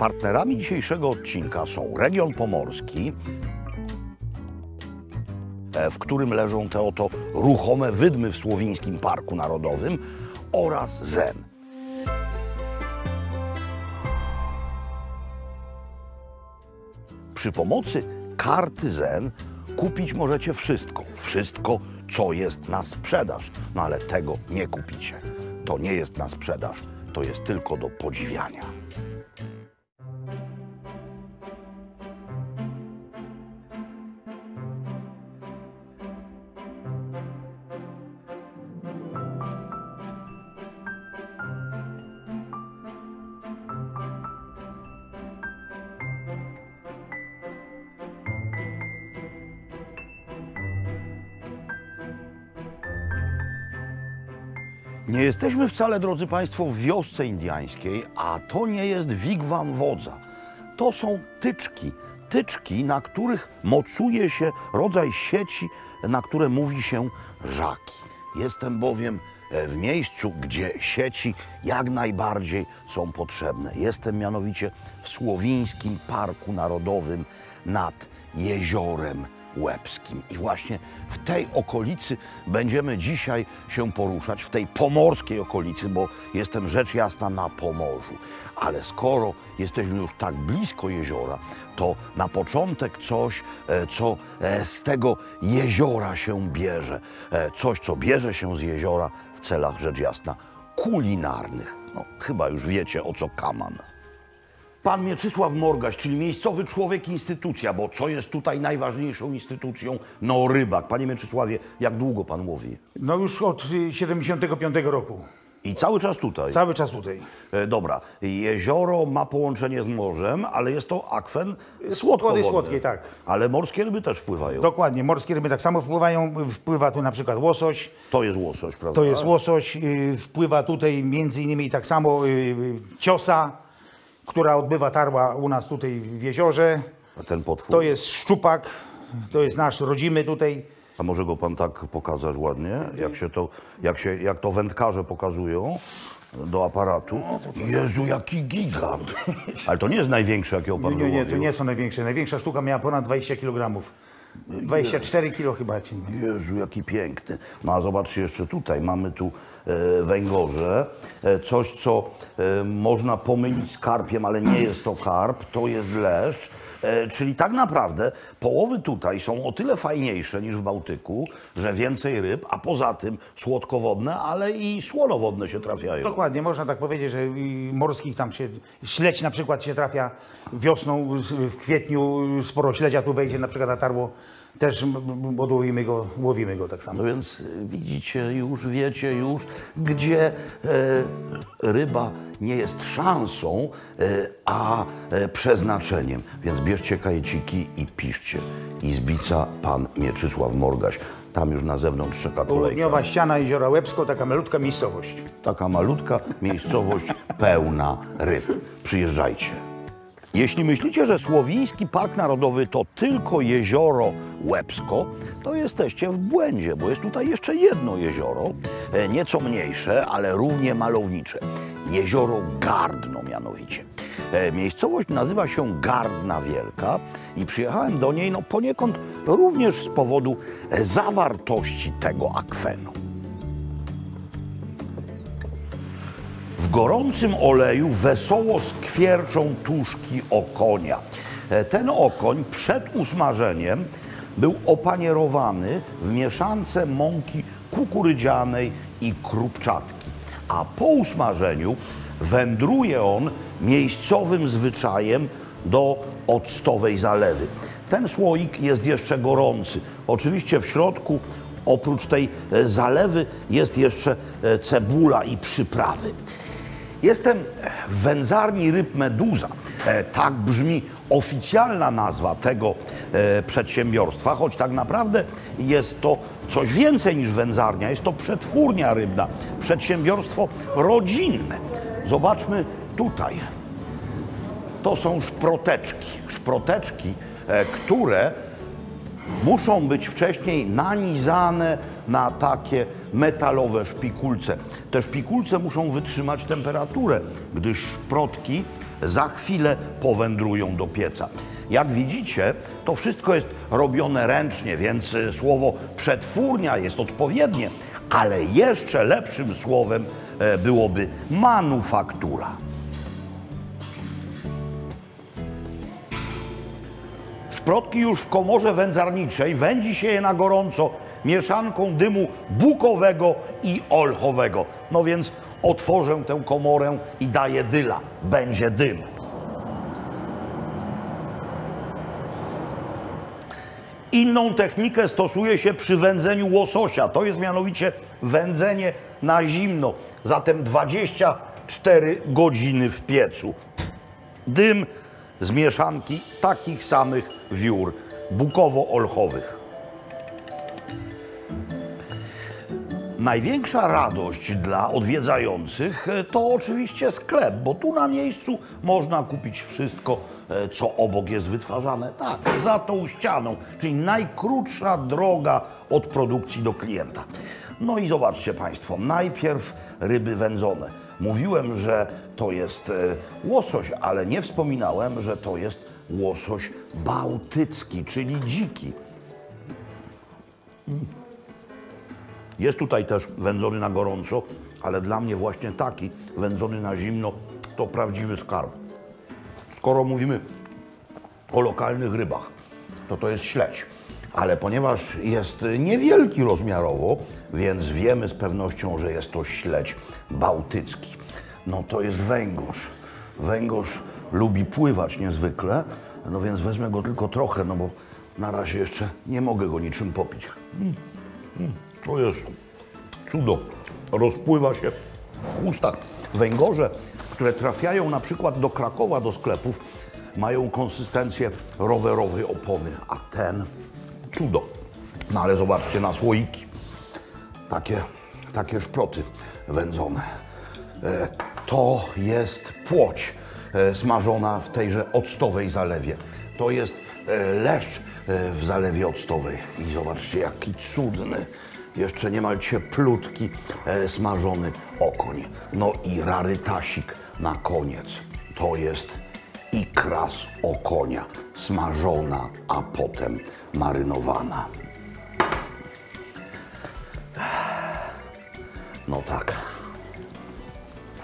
Partnerami dzisiejszego odcinka są region pomorski, e, w którym leżą te oto ruchome wydmy w Słowińskim Parku Narodowym oraz Zen. Przy pomocy karty Zen kupić możecie wszystko. Wszystko, co jest na sprzedaż. No ale tego nie kupicie. To nie jest na sprzedaż. To jest tylko do podziwiania. Jesteśmy wcale, drodzy Państwo, w wiosce indiańskiej, a to nie jest wigwam wodza. To są tyczki. Tyczki, na których mocuje się rodzaj sieci, na które mówi się żaki. Jestem bowiem e, w miejscu, gdzie sieci jak najbardziej są potrzebne. Jestem mianowicie w Słowińskim Parku Narodowym nad jeziorem Łebskim. I właśnie w tej okolicy będziemy dzisiaj się poruszać, w tej pomorskiej okolicy, bo jestem rzecz jasna na Pomorzu. Ale skoro jesteśmy już tak blisko jeziora, to na początek coś, e, co e, z tego jeziora się bierze. E, Coś, co bierze się z jeziora w celach, rzecz jasna, kulinarnych. No, chyba już wiecie, o co kaman. Pan Mieczysław Morgaś, czyli miejscowy człowiek instytucja, bo co jest tutaj najważniejszą instytucją? No rybak. Panie Mieczysławie, jak długo pan łowi? No już od y, 75 roku. I cały czas tutaj? Cały czas tutaj. E, dobra, jezioro ma połączenie z morzem, ale jest to akwen słodkowodny. słodkiej, tak. Ale morskie ryby też wpływają. Dokładnie. Morskie ryby tak samo wpływają. Wpływa tu na przykład łosoś. To jest łosoś, prawda? To jest łosoś. y, Wpływa tutaj między innymi tak samo y, y, ciosa, która odbywa tarła u nas tutaj w jeziorze. A ten potwór? To jest szczupak. To jest nasz rodzimy tutaj. A może go pan tak pokazać ładnie, jak, się to, jak, się, jak to wędkarze pokazują do aparatu? Jezu, jaki gigant! Ale to nie jest największy, jakiego pan Nie, nie, nie, to nie są największe. Największa sztuka miała ponad 20 kg. 24 kg chyba. Jezu, jaki piękny. No a zobaczcie jeszcze tutaj, mamy tu e, węgorze, e, coś co e, można pomylić z karpiem, ale nie jest to karp, to jest leszcz. E, czyli tak naprawdę połowy tutaj są o tyle fajniejsze niż w Bałtyku, że więcej ryb, a poza tym słodkowodne, ale i słonowodne się trafiają. Dokładnie, można tak powiedzieć, że morskich tam się, śledź na przykład się trafia wiosną, w kwietniu sporo śledzia tu wejdzie na przykład na tarło, też odłowimy go, łowimy go tak samo. No więc y, widzicie już, wiecie już, gdzie e, ryba nie jest szansą, e, a e, przeznaczeniem. Więc bierzcie kajeciki i piszcie. Izbica pan Mieczysław Morgaś. Tam już na zewnątrz czeka kolejka. Południowa ściana Jeziora Łebsko, taka malutka miejscowość. Taka malutka miejscowość pełna ryb. Przyjeżdżajcie. Jeśli myślicie, że Słowiński Park Narodowy to tylko jezioro Łebsko, to jesteście w błędzie, bo jest tutaj jeszcze jedno jezioro, e, nieco mniejsze, ale równie malownicze. Jezioro Gardno mianowicie. E, Miejscowość nazywa się Gardna Wielka i przyjechałem do niej no, poniekąd również z powodu e, zawartości tego akwenu. W gorącym oleju wesoło skwierczą tuszki okonia. E, Ten okoń przed usmażeniem był opanierowany w mieszance mąki kukurydzianej i krupczatki, a po usmażeniu wędruje on miejscowym zwyczajem do octowej zalewy. Ten słoik jest jeszcze gorący. Oczywiście w środku oprócz tej e, zalewy jest jeszcze e, cebula i przyprawy. Jestem w wędzarni ryb Meduza. E, tak brzmi oficjalna nazwa tego e, przedsiębiorstwa, choć tak naprawdę jest to coś więcej niż wędzarnia. Jest to przetwórnia rybna, przedsiębiorstwo rodzinne. Zobaczmy tutaj. To są szproteczki. Szproteczki, e, które muszą być wcześniej nanizane na takie metalowe szpikulce. Te szpikulce muszą wytrzymać temperaturę, gdyż szprotki za chwilę powędrują do pieca. Jak widzicie, to wszystko jest robione ręcznie, więc y, słowo przetwórnia jest odpowiednie, ale jeszcze lepszym słowem e, byłoby manufaktura. Szprotki już w komorze wędzarniczej wędzi się je na gorąco mieszanką dymu bukowego i olchowego. No więc otworzę tę komorę i daję dyla. Będzie dym. Inną technikę stosuje się przy wędzeniu łososia. To jest mianowicie wędzenie na zimno. Zatem 24 godziny w piecu. Dym z mieszanki takich samych wiór bukowo-olchowych. Największa radość dla odwiedzających e, to oczywiście sklep, bo tu na miejscu można kupić wszystko, e, co obok jest wytwarzane. Tak, za tą ścianą, czyli najkrótsza droga od produkcji do klienta. No i zobaczcie Państwo, najpierw ryby wędzone. Mówiłem, że to jest e, łosoś, ale nie wspominałem, że to jest łosoś bałtycki, czyli dziki. Jest tutaj też wędzony na gorąco, ale dla mnie właśnie taki wędzony na zimno to prawdziwy skarb. Skoro mówimy o lokalnych rybach, to to jest śledź. Ale ponieważ jest niewielki rozmiarowo, więc wiemy z pewnością, że jest to śledź bałtycki. No to jest węgorz. Węgorz lubi pływać niezwykle, no więc wezmę go tylko trochę, no bo na razie jeszcze nie mogę go niczym popić. Mm, mm. To jest cudo. Rozpływa się w ustach. Węgorze, które trafiają na przykład do Krakowa, do sklepów, mają konsystencję rowerowej opony, a ten cudo. No ale zobaczcie na słoiki. Takie, takie szproty wędzone. E, to jest płoć e, smażona w tejże octowej zalewie. To jest e, leszcz w zalewie octowej. I zobaczcie, jaki cudny jeszcze niemal cieplutki e, smażony okoń. No i rarytasik na koniec. To jest ikra z okonia, smażona, a potem marynowana. No tak.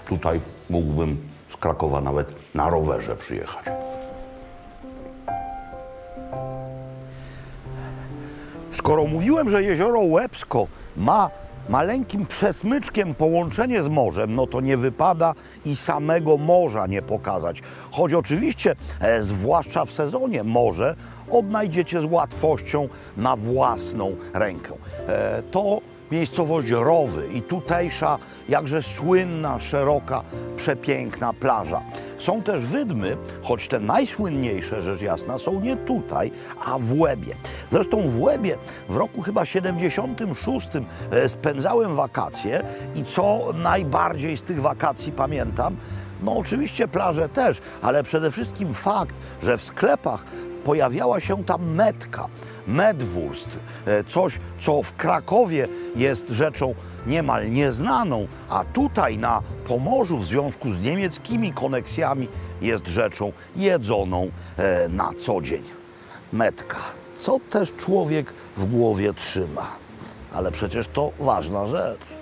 Tutaj mógłbym z Krakowa nawet na rowerze przyjechać. Skoro mówiłem, że jezioro Łebsko ma maleńkim przesmyczkiem połączenie z morzem, no to nie wypada i samego morza nie pokazać. Choć oczywiście, e, zwłaszcza w sezonie, morze odnajdziecie z łatwością na własną rękę. E, to miejscowość Rowy i tutejsza, jakże słynna, szeroka, przepiękna plaża. Są też wydmy, choć te najsłynniejsze, rzecz jasna, są nie tutaj, a w Łebie. Zresztą w Łebie w roku chyba 76 e, spędzałem wakacje i co najbardziej z tych wakacji pamiętam, no oczywiście plaże też, ale przede wszystkim fakt, że w sklepach pojawiała się tam metka, medwurst, e, coś, co w Krakowie jest rzeczą niemal nieznaną, a tutaj na Pomorzu w związku z niemieckimi koneksjami jest rzeczą jedzoną e, na co dzień. Metka. Co też człowiek w głowie trzyma? Ale przecież to ważna rzecz.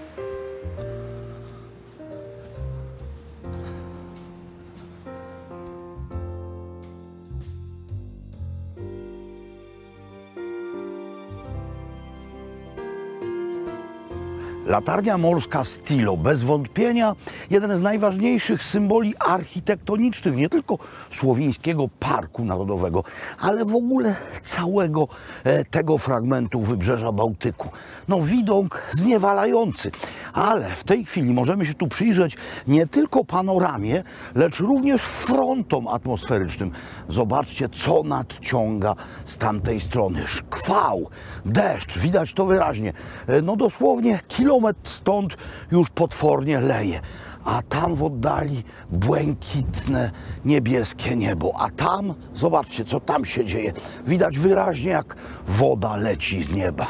Latarnia morska Stilo, bez wątpienia jeden z najważniejszych symboli architektonicznych nie tylko Słowińskiego Parku Narodowego, ale w ogóle całego e, tego fragmentu wybrzeża Bałtyku. No widok zniewalający, ale w tej chwili możemy się tu przyjrzeć nie tylko panoramie, lecz również frontom atmosferycznym. Zobaczcie, co nadciąga z tamtej strony. Szkwał, deszcz, widać to wyraźnie. E, no dosłownie kilometr kilometr stąd już potwornie leje. A tam w oddali błękitne, niebieskie niebo. A tam, zobaczcie, co tam się dzieje. Widać wyraźnie, jak woda leci z nieba.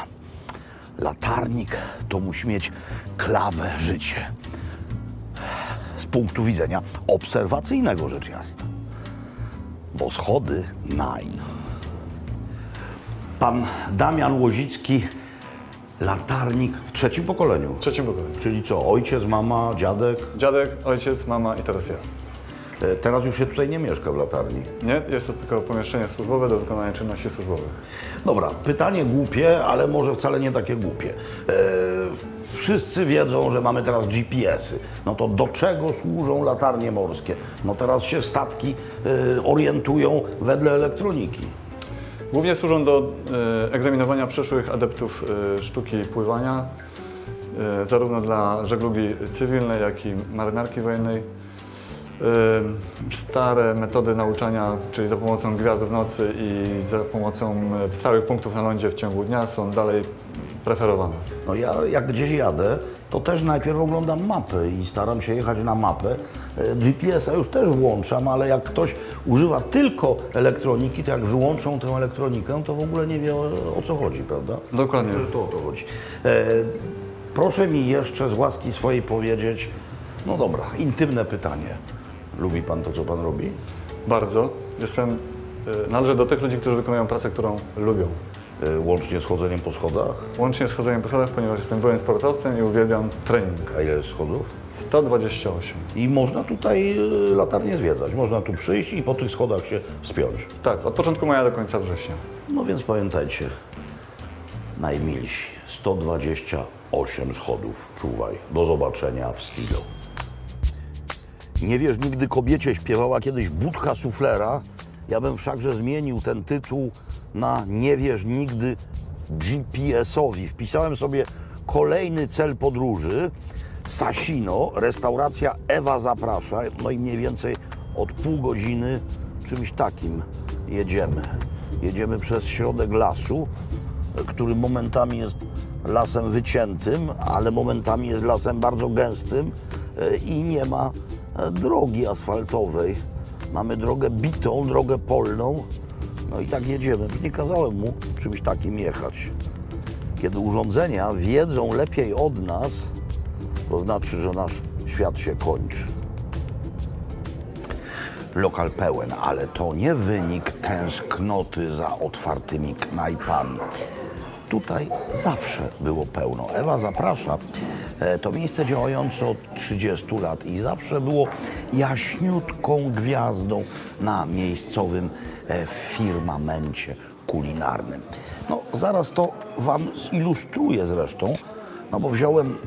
Latarnik to musi mieć klawę życie. z punktu widzenia obserwacyjnego rzecz jasna. Bo schody nine. Pan Damian Łozicki, latarnik w trzecim pokoleniu. W trzecim pokoleniu. Czyli co, ojciec, mama, dziadek? Dziadek, ojciec, mama i teraz ja. E, Teraz już się tutaj nie mieszka w latarni. Nie, jest to tylko pomieszczenie służbowe do wykonania czynności służbowych. Dobra, pytanie głupie, ale może wcale nie takie głupie. E, wszyscy wiedzą, że mamy teraz GPS-y. No to do czego służą latarnie morskie? No teraz się statki e, orientują wedle elektroniki. Głównie służą do e, egzaminowania przyszłych adeptów e, sztuki pływania, e, zarówno dla żeglugi cywilnej, jak i marynarki wojennej. Stare metody nauczania, czyli za pomocą gwiazd w nocy i za pomocą stałych punktów na lądzie w ciągu dnia są dalej preferowane. No ja jak gdzieś jadę, to też najpierw oglądam mapę i staram się jechać na mapę. E, GPS-a już też włączam, ale jak ktoś używa tylko elektroniki, to jak wyłączą tę elektronikę, to w ogóle nie wie o, o co chodzi, prawda? Dokładnie. Myślę, że to o to chodzi. E, proszę mi jeszcze z łaski swojej powiedzieć, no dobra, intymne pytanie. Lubi pan to, co pan robi? Bardzo. Jestem, e, należę do tych ludzi, którzy wykonują pracę, którą lubią. E, łącznie z chodzeniem po schodach? Łącznie z chodzeniem po schodach, ponieważ jestem byłym sportowcem i uwielbiam trening. A ile jest schodów? 128. I można tutaj e, latarnię zwiedzać. Można tu przyjść i po tych schodach się wspiąć. Tak, od początku maja do końca września. No więc pamiętajcie, najmilsi, 128 schodów, czuwaj. Do zobaczenia w stylu. Nie wiesz, nigdy kobiecie śpiewała kiedyś Budka Suflera. Ja bym wszakże zmienił ten tytuł na Nie wiesz nigdy GPS-owi. Wpisałem sobie kolejny cel podróży. Sasino, restauracja Ewa zaprasza. No i mniej więcej od pół godziny czymś takim jedziemy. Jedziemy przez środek lasu, który momentami jest lasem wyciętym, ale momentami jest lasem bardzo gęstym e, i nie ma e, drogi asfaltowej. Mamy drogę bitą, drogę polną. No i tak jedziemy. Nie kazałem mu czymś takim jechać. Kiedy urządzenia wiedzą lepiej od nas, to znaczy, że nasz świat się kończy. Lokal pełen, ale to nie wynik tęsknoty za otwartymi knajpami. Tutaj zawsze było pełno. Ewa zaprasza. E, To miejsce działające od 30 lat i zawsze było jaśniutką gwiazdą na miejscowym e, firmamencie kulinarnym. No, zaraz to Wam zilustruję zresztą, no bo wziąłem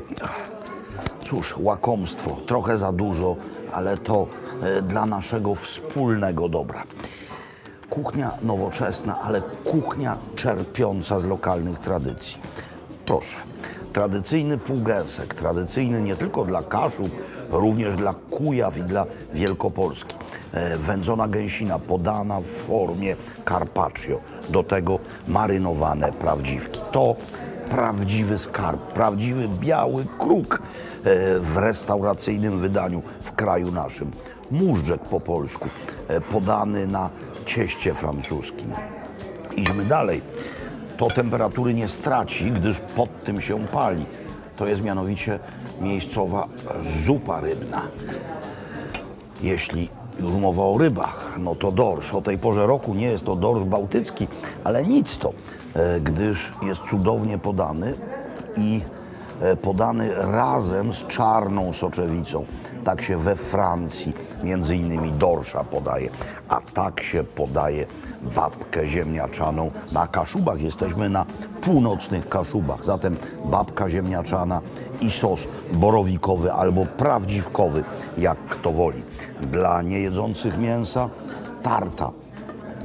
Cóż, łakomstwo, trochę za dużo, ale to e, dla naszego wspólnego dobra. Kuchnia nowoczesna, ale kuchnia czerpiąca z lokalnych tradycji. Proszę, tradycyjny półgęsek, tradycyjny nie tylko dla Kaszub, również dla Kujaw i dla Wielkopolski. E, Wędzona gęsina podana w formie carpaccio, do tego marynowane prawdziwki. To prawdziwy skarb, prawdziwy biały kruk e, w restauracyjnym wydaniu w kraju naszym. Móżdżek po polsku, e, podany na cieście francuskim. Idźmy dalej. To temperatury nie straci, gdyż pod tym się pali. To jest mianowicie miejscowa zupa rybna. Jeśli już mowa o rybach, no to dorsz. O tej porze roku nie jest to dorsz bałtycki, ale nic to, e, gdyż jest cudownie podany i podany razem z czarną soczewicą. Tak się we Francji między innymi dorsza podaje, a tak się podaje babkę ziemniaczaną na Kaszubach. Jesteśmy na północnych Kaszubach, zatem babka ziemniaczana i sos borowikowy albo prawdziwkowy, jak kto woli. Dla niejedzących mięsa tarta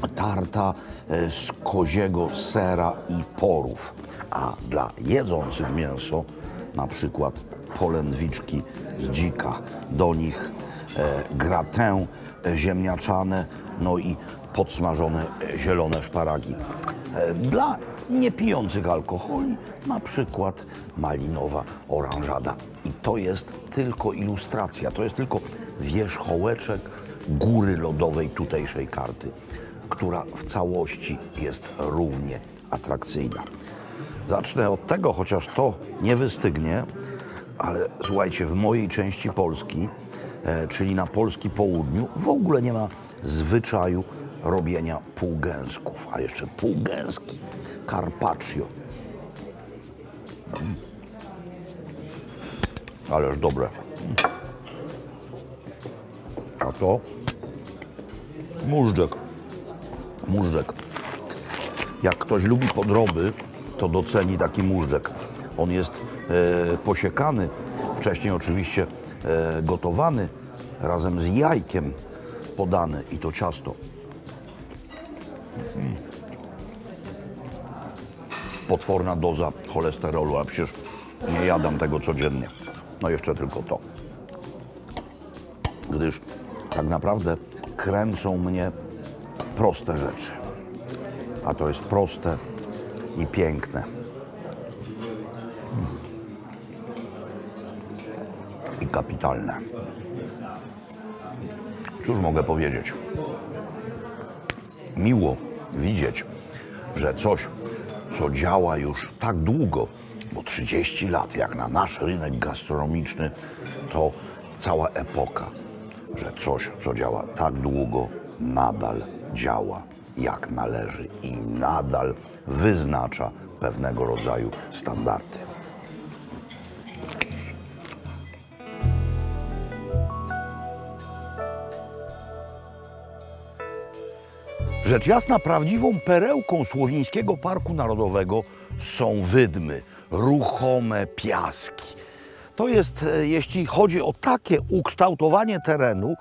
tarta e, z koziego sera i porów, a dla jedzących mięso na przykład polędwiczki z dzika, do nich e, gratin e, ziemniaczane, no i podsmażone e, zielone szparagi. E, Dla niepijących alkoholi na przykład malinowa oranżada. I to jest tylko ilustracja, to jest tylko wierzchołeczek góry lodowej tutejszej karty, która w całości jest równie atrakcyjna. Zacznę od tego, chociaż to nie wystygnie, ale słuchajcie, w mojej części Polski e, czyli na Polski południu, w ogóle nie ma zwyczaju robienia półgęsków, a jeszcze półgęski carpaccio. Mm. Ależ dobre. A to móżdżek. Móżdżek. Jak ktoś lubi podroby, to doceni taki móżdżek. On jest e, posiekany, wcześniej oczywiście e, gotowany, razem z jajkiem podany i to ciasto. Mm. Potworna doza cholesterolu, a przecież nie jadam tego codziennie. No jeszcze tylko to. Gdyż tak naprawdę kręcą mnie proste rzeczy. A to jest proste i piękne. Mm. I kapitalne. Cóż mogę powiedzieć? Miło widzieć, że coś, co działa już tak długo, bo 30 lat, jak na nasz rynek gastronomiczny, to cała epoka, że coś, co działa tak długo, nadal działa jak należy i nadal wyznacza pewnego rodzaju standardy. Rzecz jasna, prawdziwą perełką Słowińskiego Parku Narodowego są wydmy, ruchome piaski. To jest, e, jeśli chodzi o takie ukształtowanie terenu,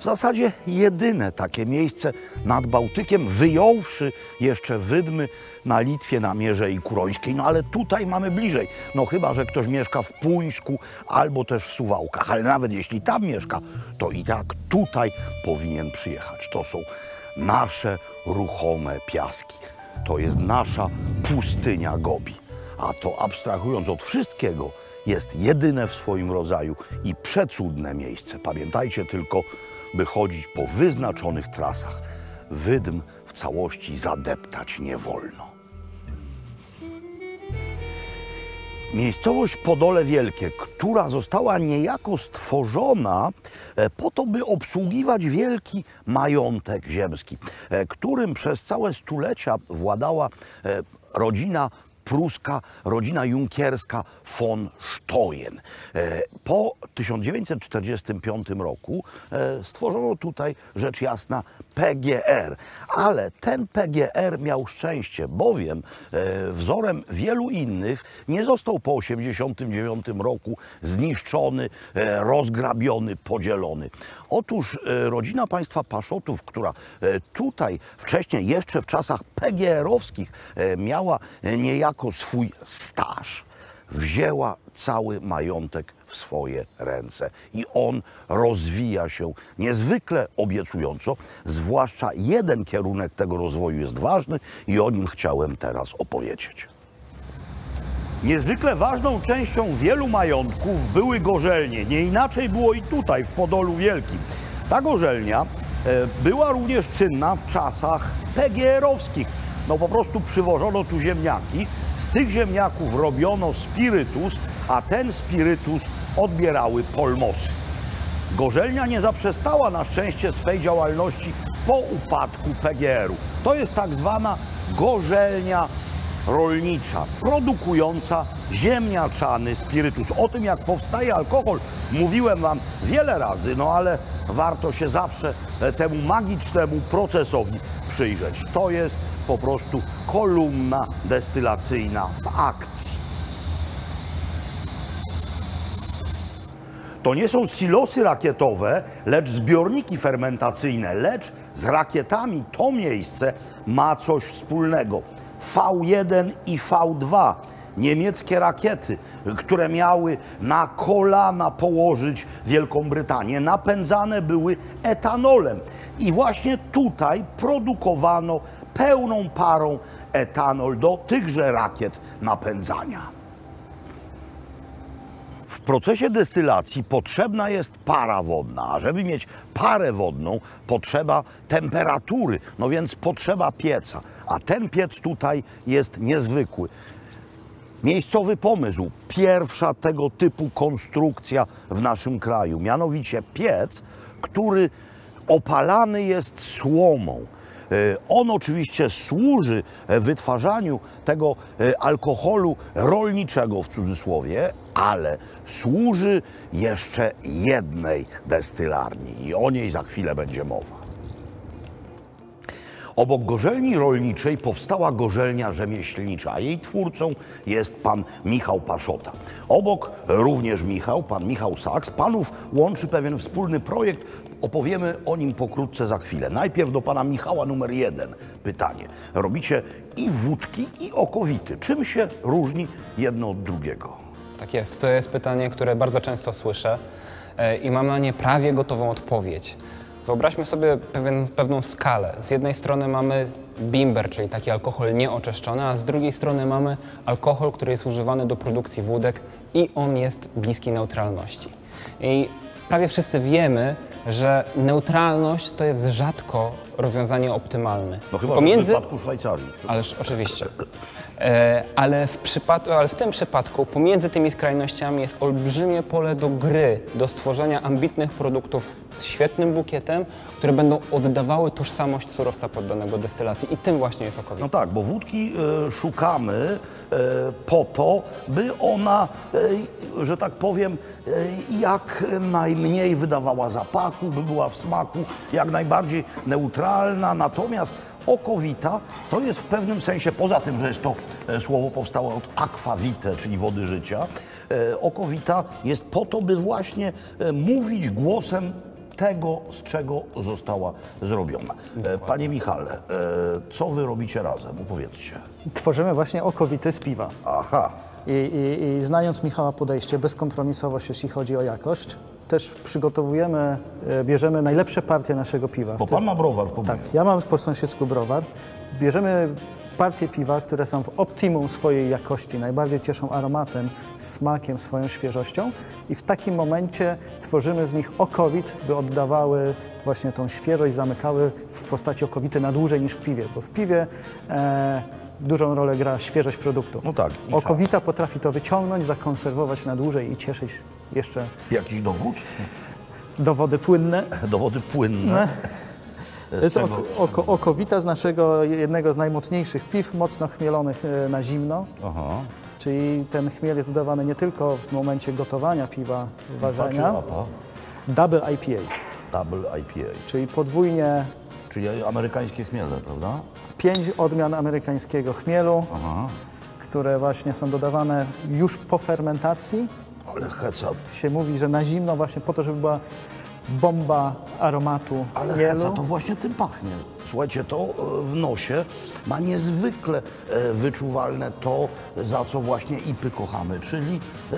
w zasadzie jedyne takie miejsce nad Bałtykiem, wyjąwszy jeszcze wydmy na Litwie, na Mierzei Kurońskiej. No ale tutaj mamy bliżej. No chyba, że ktoś mieszka w Puńsku albo też w Suwałkach. Ale nawet jeśli tam mieszka, to i tak tutaj powinien przyjechać. To są nasze ruchome piaski. To jest nasza pustynia Gobi. A to abstrahując od wszystkiego, jest jedyne w swoim rodzaju i przecudne miejsce. Pamiętajcie tylko, by chodzić po wyznaczonych trasach. Wydm w całości zadeptać nie wolno. Miejscowość Podole Wielkie, która została niejako stworzona e, po to, by obsługiwać wielki majątek ziemski, e, którym przez całe stulecia władała e, rodzina pruska, rodzina junkierska von Stoyen. Po 1945 roku stworzono tutaj rzecz jasna PGR, ale ten PGR miał szczęście, bowiem wzorem wielu innych nie został po 1989 roku zniszczony, rozgrabiony, podzielony. Otóż rodzina państwa Paszotów, która tutaj wcześniej, jeszcze w czasach PGR-owskich miała niejako swój staż, wzięła cały majątek w swoje ręce i on rozwija się niezwykle obiecująco, zwłaszcza jeden kierunek tego rozwoju jest ważny i o nim chciałem teraz opowiedzieć. Niezwykle ważną częścią wielu majątków były gorzelnie. Nie inaczej było i tutaj, w Podolu Wielkim. Ta gorzelnia e, była również czynna w czasach PGR-owskich. No po prostu przywożono tu ziemniaki, z tych ziemniaków robiono spirytus, a ten spirytus odbierały polmosy. Gorzelnia nie zaprzestała na szczęście swej działalności po upadku PGR-u. To jest tak zwana gorzelnia rolnicza, produkująca ziemniaczany spirytus. O tym, jak powstaje alkohol, mówiłem Wam wiele razy, no ale warto się zawsze temu magicznemu procesowi przyjrzeć. To jest po prostu kolumna destylacyjna w akcji. To nie są silosy rakietowe, lecz zbiorniki fermentacyjne, lecz z rakietami to miejsce ma coś wspólnego. V1 i V2, niemieckie rakiety, które miały na kolana położyć Wielką Brytanię, napędzane były etanolem. I właśnie tutaj produkowano pełną parą etanol do tychże rakiet napędzania. W procesie destylacji potrzebna jest para wodna, a żeby mieć parę wodną, potrzeba temperatury, no więc potrzeba pieca. A ten piec tutaj jest niezwykły. miejscowy pomysł, pierwsza tego typu konstrukcja w naszym kraju, mianowicie piec, który opalany jest słomą. E, On oczywiście służy e, wytwarzaniu tego e, alkoholu rolniczego w cudzysłowie, ale służy jeszcze jednej destylarni i o niej za chwilę będzie mowa. Obok gorzelni rolniczej powstała gorzelnia rzemieślnicza, a jej twórcą jest pan Michał Paszota. Obok również Michał, pan Michał Saks. Panów łączy pewien wspólny projekt. Opowiemy o nim pokrótce za chwilę. Najpierw do pana Michała numer jeden pytanie. Robicie i wódki, i okowity. Czym się różni jedno od drugiego? Tak jest. To jest pytanie, które bardzo często słyszę e, i mam na nie prawie gotową odpowiedź. Wyobraźmy sobie pewien, pewną skalę. Z jednej strony mamy bimber, czyli taki alkohol nieoczyszczony, a z drugiej strony mamy alkohol, który jest używany do produkcji wódek i on jest bliski neutralności. I prawie wszyscy wiemy, że neutralność to jest rzadko rozwiązanie optymalne. No chyba że w wypadku Szwajcarii. Ależ oczywiście. E, ale, w przypadku, ale w tym przypadku pomiędzy tymi skrajnościami jest olbrzymie pole do gry, do stworzenia ambitnych produktów z świetnym bukietem, które będą oddawały tożsamość surowca poddanego destylacji. I tym właśnie jest okowita. No tak, bo wódki e, szukamy e, po to, by ona, e, że tak powiem, jak najmniej wydawała zapachu, by była w smaku jak najbardziej neutralna. Natomiast okowita to jest w pewnym sensie, poza tym, że jest to e, słowo powstałe od aquavite, czyli wody życia, e, okowita jest po to, by właśnie e, mówić głosem tego, z czego została zrobiona. Panie Michale, co wy robicie razem? Opowiedzcie. Tworzymy właśnie okowity z piwa. Aha, I, i, I znając Michała podejście, bezkompromisowość, jeśli chodzi o jakość, też przygotowujemy, e, bierzemy najlepsze partie naszego piwa. bo pan ma browar w pobliżu. Tak, ja mam po sąsiedzku browar. Bierzemy partie piwa, które są w optimum swojej jakości, najbardziej cieszą aromatem, smakiem, swoją świeżością i w takim momencie tworzymy z nich okowit, by oddawały właśnie tą świeżość, zamykały w postaci okowity na dłużej niż w piwie, bo w piwie e, dużą rolę gra świeżość produktu. No tak, Okowita potrafi to wyciągnąć, zakonserwować na dłużej i cieszyć jeszcze Jakiś dowód? dowody płynne. Dowody płynne. To jest czego- oko, oko, okowita z naszego jednego z najmocniejszych piw, mocno chmielonych e, na zimno. Aha. Czyli ten chmiel jest dodawany nie tylko w momencie gotowania piwa, ważenia. Double IPA, Double IPA. czyli podwójnie Czyli amerykańskie chmiele, prawda? Pięć odmian amerykańskiego chmielu, Aha. które właśnie są dodawane już po fermentacji. Ale heca, Się mówi, że na zimno właśnie po to, żeby była bomba aromatu ale chmielu. heca to właśnie tym pachnie. Słuchajcie, to e, w nosie ma niezwykle e, wyczuwalne to, za co właśnie ipy kochamy, czyli e,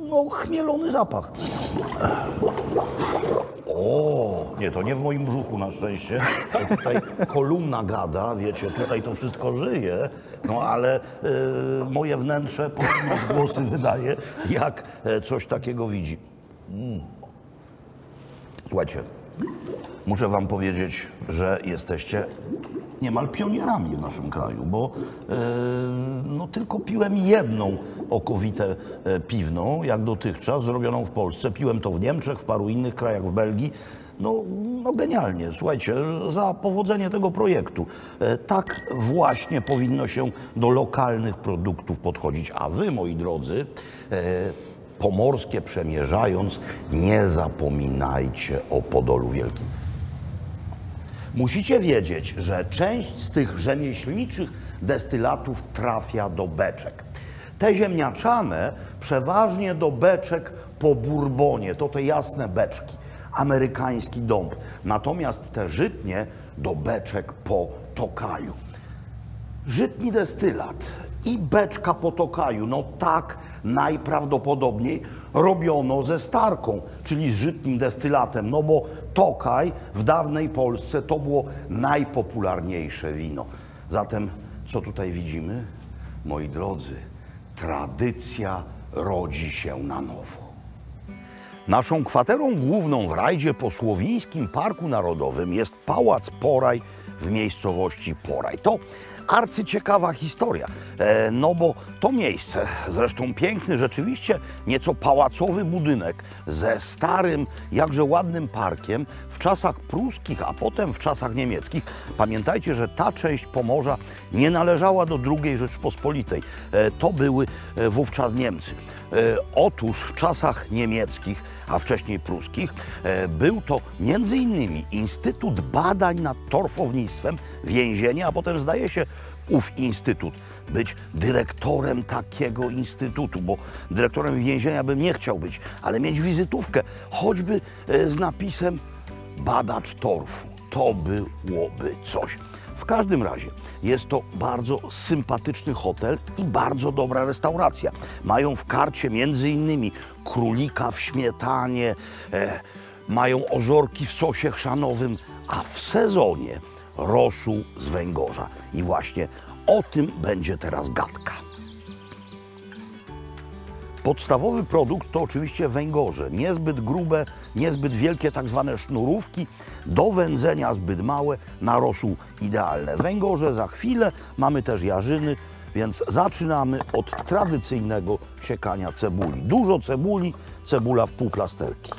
no, chmielony zapach. O, nie, to nie w moim brzuchu na szczęście. Tutaj kolumna gada, wiecie, tutaj to wszystko żyje, no ale e, moje wnętrze powinno głosy wydaje, jak e, coś takiego widzi. Słuchajcie, muszę wam powiedzieć, że jesteście niemal pionierami w naszym kraju, bo e, no, tylko piłem jedną okowitę e, piwną, jak dotychczas, zrobioną w Polsce. Piłem to w Niemczech, w paru innych krajach, w Belgii. No, no genialnie, słuchajcie, za powodzenie tego projektu. E, tak właśnie powinno się do lokalnych produktów podchodzić. A wy, moi drodzy, e, pomorskie przemierzając, nie zapominajcie o Podolu Wielkim. Musicie wiedzieć, że część z tych rzemieślniczych destylatów trafia do beczek. Te ziemniaczane przeważnie do beczek po bourbonie, to te jasne beczki, amerykański dąb. Natomiast te żytnie do beczek po tokaju. Żytni destylat i beczka po tokaju, no tak najprawdopodobniej robiono ze starką, czyli z żytnim destylatem, no bo tokaj w dawnej Polsce to było najpopularniejsze wino. Zatem co tutaj widzimy? Moi drodzy, tradycja rodzi się na nowo. Naszą kwaterą główną w rajdzie po Słowińskim Parku Narodowym jest Pałac Poraj w miejscowości Poraj. To arcyciekawa historia, e, no bo to miejsce, zresztą piękny, rzeczywiście nieco pałacowy budynek ze starym, jakże ładnym parkiem w czasach pruskich, a potem w czasach niemieckich. Pamiętajcie, że ta część Pomorza nie należała do II Rzeczpospolitej. E, To były e, wówczas Niemcy. Otóż w czasach niemieckich, a wcześniej pruskich, e, był to innymi Instytut Badań nad Torfownictwem, więzienie, a potem zdaje się ów instytut być dyrektorem takiego instytutu, bo dyrektorem więzienia bym nie chciał być, ale mieć wizytówkę, choćby e, z napisem badacz torfu. To byłoby coś. W każdym razie jest to bardzo sympatyczny hotel i bardzo dobra restauracja. Mają w karcie między innymi królika w śmietanie, e, mają ozorki w sosie chrzanowym, a w sezonie rosół z węgorza. I właśnie o tym będzie teraz gadka. Podstawowy produkt to oczywiście węgorze. Niezbyt grube, niezbyt wielkie tak zwane sznurówki, do wędzenia zbyt małe, na rosół idealne. Węgorze za chwilę, mamy też jarzyny, więc zaczynamy od tradycyjnego siekania cebuli. Dużo cebuli, cebula w pół plasterki.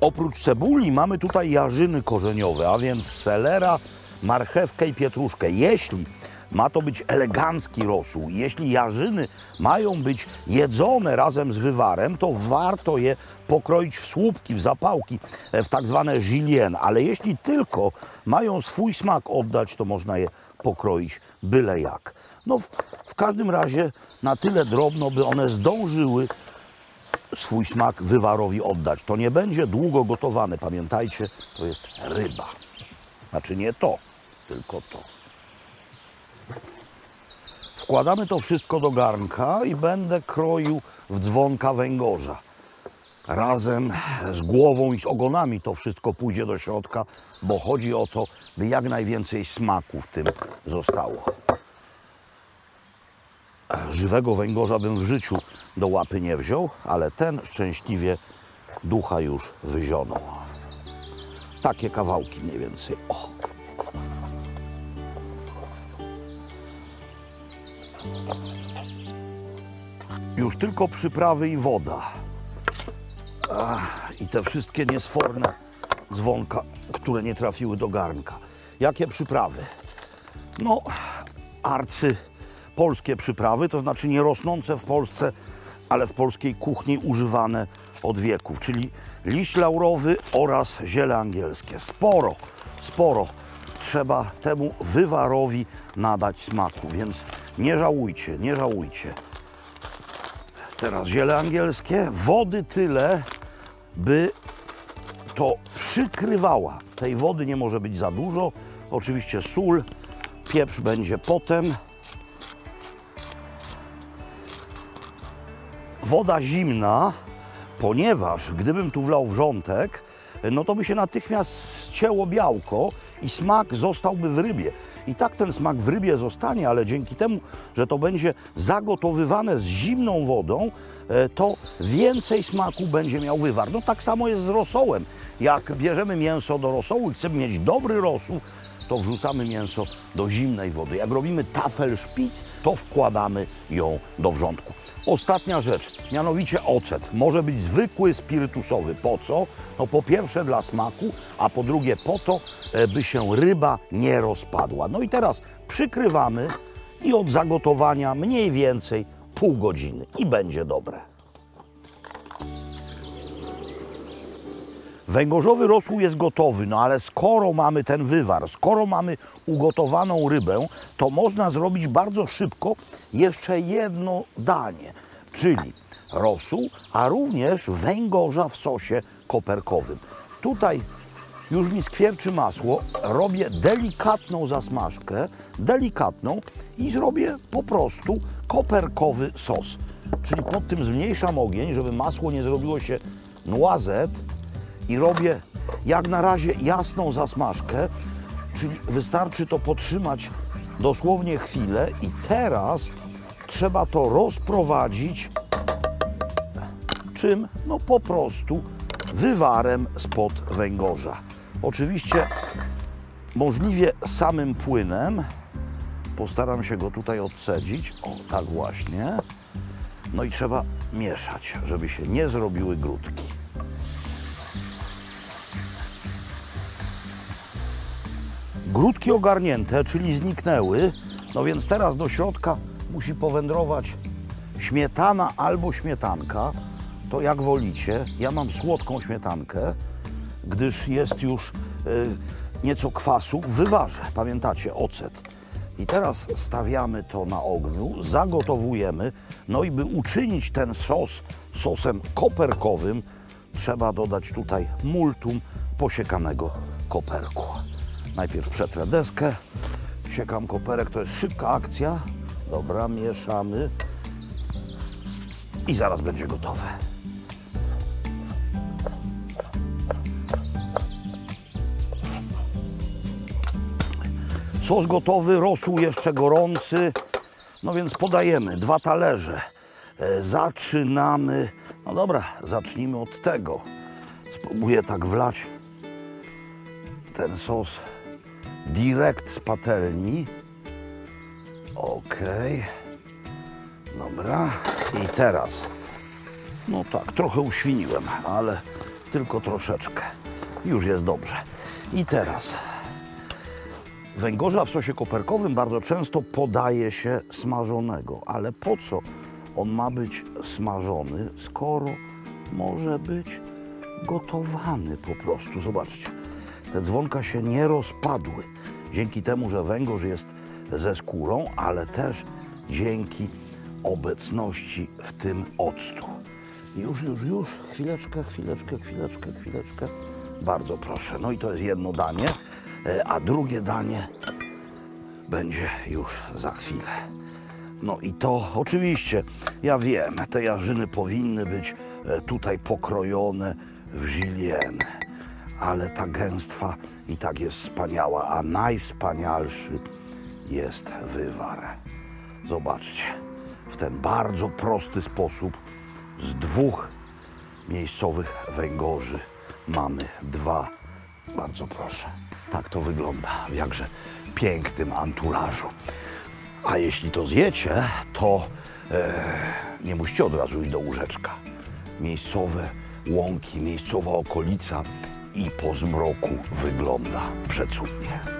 Oprócz cebuli mamy tutaj jarzyny korzeniowe, a więc selera, marchewkę i pietruszkę. Jeśli ma to być elegancki rosół, jeśli jarzyny mają być jedzone razem z wywarem, to warto je pokroić w słupki, w zapałki, e, w tak zwane julienne. Ale jeśli tylko mają swój smak oddać, to można je pokroić byle jak. No w, w każdym razie na tyle drobno, by one zdążyły swój smak wywarowi oddać. To nie będzie długo gotowane. Pamiętajcie, to jest ryba. Znaczy nie to, tylko to. Wkładamy to wszystko do garnka i będę kroił w dzwonka węgorza. Razem z głową i z ogonami to wszystko pójdzie do środka, bo chodzi o to, by jak najwięcej smaku w tym zostało. Żywego węgorza bym w życiu do łapy nie wziął, ale ten szczęśliwie ducha już wyzionął. Takie kawałki mniej więcej. O. Już tylko przyprawy i woda. Ach, I te wszystkie niesforne dzwonka, które nie trafiły do garnka. Jakie przyprawy? No, arcy polskie przyprawy, to znaczy nie rosnące w Polsce, ale w polskiej kuchni używane od wieków, czyli liść laurowy oraz ziele angielskie. Sporo, sporo trzeba temu wywarowi nadać smaku, więc nie żałujcie, nie żałujcie. Teraz ziele angielskie, wody tyle, by to przykrywała. Tej wody nie może być za dużo. Oczywiście sól, pieprz będzie potem. Woda zimna, ponieważ gdybym tu wlał wrzątek, no to by się natychmiast ścięło białko i smak zostałby w rybie. I tak ten smak w rybie zostanie, ale dzięki temu, że to będzie zagotowywane z zimną wodą, e, to więcej smaku będzie miał wywar. No tak samo jest z rosołem. Jak bierzemy mięso do rosołu i chcemy mieć dobry rosół, to wrzucamy mięso do zimnej wody. Jak robimy tafel szpic, to wkładamy ją do wrzątku. Ostatnia rzecz, mianowicie ocet. Może być zwykły spirytusowy. Po co? No po pierwsze dla smaku, a po drugie po to, e, by się ryba nie rozpadła. No i teraz przykrywamy i od zagotowania mniej więcej pół godziny i będzie dobre. Węgorzowy rosół jest gotowy, no ale skoro mamy ten wywar, skoro mamy ugotowaną rybę, to można zrobić bardzo szybko jeszcze jedno danie, czyli rosół, a również węgorza w sosie koperkowym. Tutaj już mi skwierczy masło, robię delikatną zasmażkę, delikatną i zrobię po prostu koperkowy sos. Czyli pod tym zmniejszam ogień, żeby masło nie zrobiło się noisette, i robię jak na razie jasną zasmażkę, czyli wystarczy to potrzymać dosłownie chwilę i teraz trzeba to rozprowadzić czym? No po prostu wywarem spod węgorza. Oczywiście możliwie samym płynem. Postaram się go tutaj odcedzić. O, tak właśnie. No i trzeba mieszać, żeby się nie zrobiły grudki. Grudki ogarnięte, czyli zniknęły, no więc teraz do środka musi powędrować śmietana albo śmietanka. To jak wolicie. Ja mam słodką śmietankę, gdyż jest już y, nieco kwasu w wywarze. Pamiętacie, ocet. I teraz stawiamy to na ogniu, zagotowujemy. No i by uczynić ten sos sosem koperkowym, trzeba dodać tutaj multum posiekanego koperku. Najpierw przetrę deskę, siekam koperek, to jest szybka akcja. Dobra, mieszamy i zaraz będzie gotowe. Sos gotowy, rosół jeszcze gorący, no więc podajemy dwa talerze. E, Zaczynamy, no dobra, zacznijmy od tego. Spróbuję tak wlać ten sos direkt z patelni. Okej. Dobra. I teraz, no tak, trochę uświniłem, ale tylko troszeczkę. Już jest dobrze. I teraz Węgorza w sosie koperkowym bardzo często podaje się smażonego, ale po co on ma być smażony, skoro może być gotowany po prostu? Zobaczcie, te dzwonka się nie rozpadły dzięki temu, że węgorz jest ze skórą, ale też dzięki obecności w tym octu. Już, już, już, chwileczkę, chwileczkę, chwileczkę, chwileczkę. Bardzo proszę. No i to jest jedno danie, e, a drugie danie będzie już za chwilę. No i to oczywiście, ja wiem, te jarzyny powinny być e, tutaj pokrojone w julienne, ale ta gęstwa i tak jest wspaniała, a najwspanialszy jest wywar. Zobaczcie, w ten bardzo prosty sposób z dwóch miejscowych węgorzy mamy dwa. Bardzo proszę. Tak to wygląda w jakże pięknym anturażu. A jeśli to zjecie, to e, nie musicie od razu iść do łóżeczka. Miejscowe łąki, miejscowa okolica i po zmroku wygląda przecudnie.